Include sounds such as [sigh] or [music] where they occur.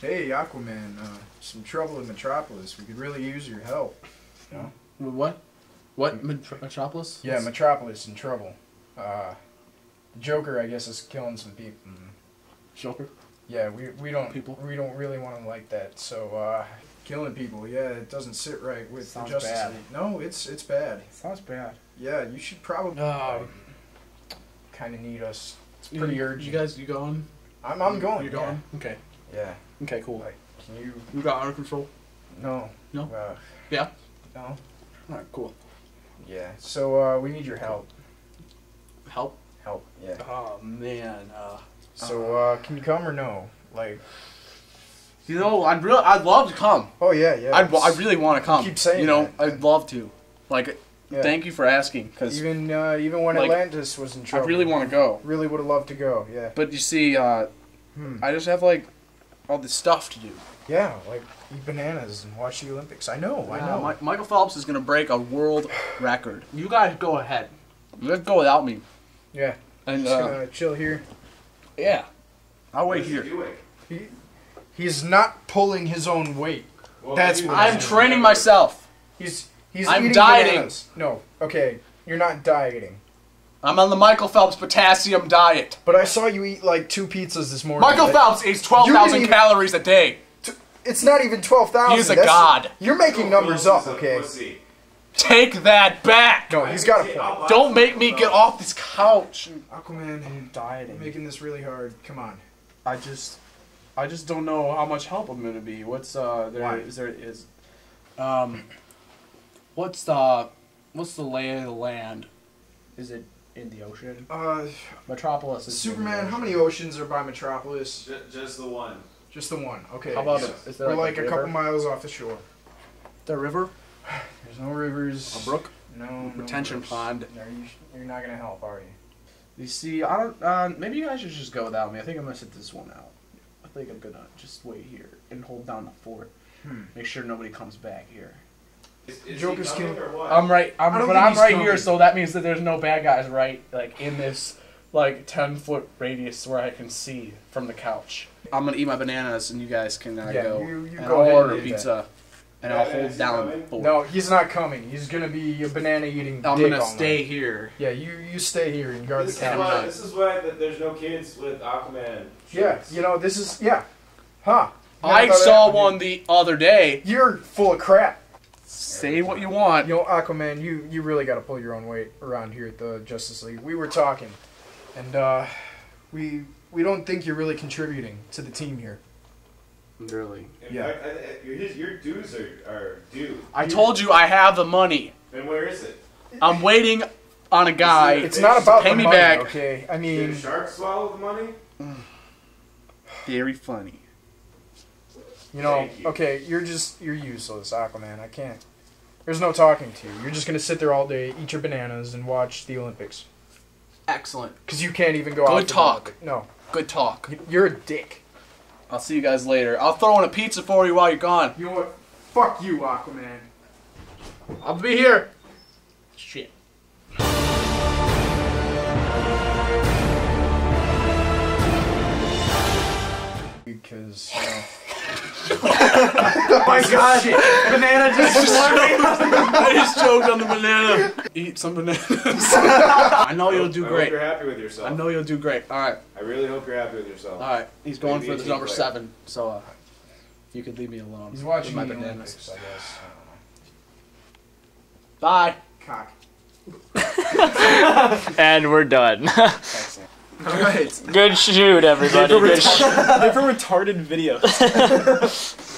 Hey, Aquaman, uh, some trouble in Metropolis. We could really use your help. What? What? Met- Metropolis? Yeah, Metropolis in trouble. Uh, the Joker, I guess, is killing some people. Joker. Yeah, we, we don't People? we don't really want to like that. So uh, killing people, yeah, it doesn't sit right with Sounds the Justice bad. League. No, it's it's bad. Sounds bad. Yeah, you should probably Um, kind of need us. It's you, pretty urgent. You guys, you going? I'm I'm going. You're yeah. going? Okay. Yeah. Okay, cool. Like, can you? You got under control? No. No? Uh, Yeah? no. Alright, cool. Yeah. So uh, we need your help. Help? Help. Yeah. Oh, man. Uh, So uh, can you come or no? Like. you know, I'd really, I'd love to come. Oh yeah, yeah. I'd, I really want to come. Keep saying You know, that. I'd love to. Like, Yeah. thank you for asking, because Even uh, even when like, Atlantis was in trouble, I really want to go. Really would have loved to go. Yeah. But you see, uh, Hmm. I just have, like, all this stuff to do. Yeah, like eat bananas and watch the Olympics. I know. I Uh, know. Mi- Michael Phelps is going to break a world record. You guys go ahead. You guys go without me. yeah. And, Just uh, gonna chill here. yeah. I'll wait is he here. He, he's not pulling his own weight. Well, That's what I'm training myself. He's he's I'm eating dieting. bananas. No. Okay. You're not dieting. I'm on the Michael Phelps potassium diet. But I saw you eat like two pizzas this morning. Michael That- Phelps eats 12,000 even- calories a day. It's not even twelve thousand. He's is a god. You're making numbers up, okay? Take that back. No, he's got a I'll point. Don't make me get off this couch. Aquaman, you're dieting. making this really hard. Come on. I just, I just don't know how much help I'm gonna be. What's uh, there Why? is there is, um, what's the, what's the lay of the land? Is it in the ocean? Uh, Metropolis is in the Superman, how many oceans are by Metropolis? Ju- Just the one. Just the one. Okay. How about Yeah. is there We're like, like a couple miles off the shore. The river, There's no rivers. a brook. No. no Retention rivers. pond. No, you, you're not gonna help, are you? You see, I don't. Uh, maybe you guys should just go without me. I think I'm gonna sit this one out. I think I'm gonna just wait here and hold down the fort. Hmm. Make sure nobody comes back here. Is, is Joker's he killing- or what? I'm right. I'm, but I'm right coming. here, so that means that there's no bad guys right like in this like ten foot radius where I can see from the couch. I'm gonna eat my bananas, and you guys can uh, Yeah, go you- you and go I'll order and do that. pizza, and Yeah, I'll hold down coming? the fort. No, he's not coming. He's gonna be a banana eating. I'm gonna stay night. here. Yeah, you you stay here and guard This the is, camera. why, this is why that there's no kids with Aquaman. Yeah, you know this is yeah, huh? Never I saw one the other day. You're full of crap. Say what you want. You know, Aquaman, you you really got to pull your own weight around here at the Justice League. We were talking, and uh, we we don't think you're really contributing to the team here. Really. In Yeah. fact, I, I, your, his, your dues are, are due. I told you I have the money. And where is it? I'm waiting on a guy. Is it- It's not about Pay the me money, back. okay? I Did mean, the shark swallow the money? Very funny. You know, Thank you. okay, you're just you're useless, Aquaman. I can't. There's no talking to you. You're just gonna sit there all day, eat your bananas, and watch the Olympics. Excellent. Cause you can't even go Good out. Good talk. Olympic- No, Good talk. you're a dick. I'll see you guys later. I'll throw in a pizza for you while you're gone. You know what? Fuck you, Aquaman. I'll be here. Shit. Oh my god! Banana just I just choked on the banana. Eat some bananas. [laughs] I know you'll do I great. hope you're happy with yourself. I know you'll do great. All right, I really hope you're happy with yourself. all right. He's going Maybe for the number player. seven. So, uh, if you could leave me alone. He's watching with the my Olympics, bananas. I guess. Bye. Cock. [laughs] And we're done. [laughs] Excellent. All right. Good shoot, everybody. Good shoot. They're for retarded videos.